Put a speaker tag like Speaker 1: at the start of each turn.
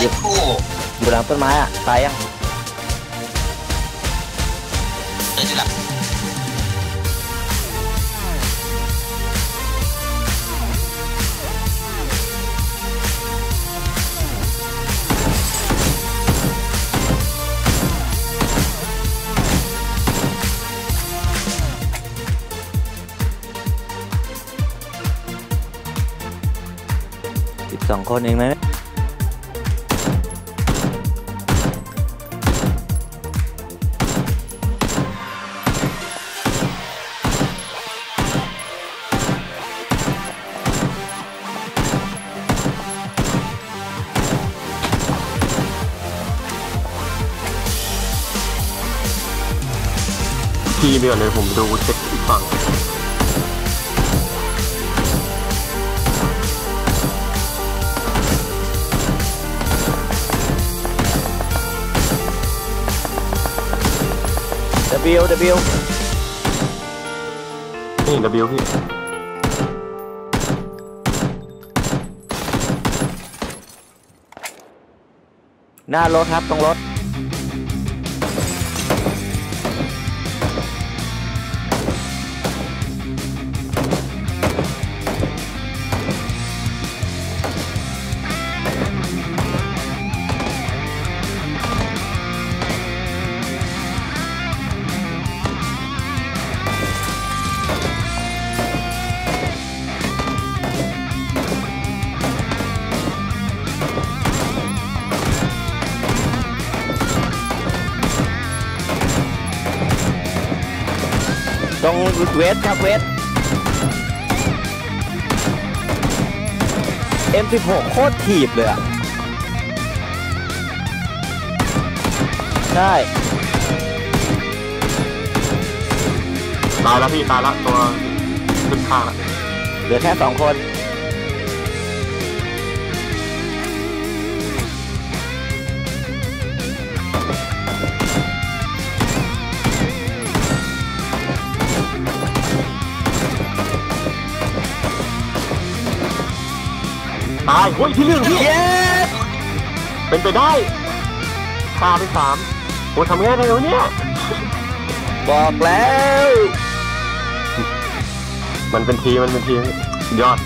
Speaker 1: อยู่หลังต้นไม้อะตายยัง
Speaker 2: เดี๋ยวทีหลัง
Speaker 1: สิบสองคนเองนะ
Speaker 3: พี่ไปก่อนเลยผมดูเช็คอีกฝั่ง
Speaker 1: เดบิวเดบิว
Speaker 3: นี่ W พี่
Speaker 1: หน้ารถครับ ตรงรถ งเวสครับเวส M16 โคตรถีบเลยอะ ใช่
Speaker 3: ตายแล้วพี่ตายแล้วตัวขึ้นข้างแล้ว
Speaker 1: เหลือแค่สองคน
Speaker 3: ตายเฮ้ยที่หนึ่งพี่
Speaker 1: เย้
Speaker 3: เป็นไปได้ฆ่าไปสามโอ้ทำง่ายได้แล้วเนี่ย
Speaker 1: บอกแล้ว
Speaker 3: มันเป็นทีมมันเป็นทีมยอด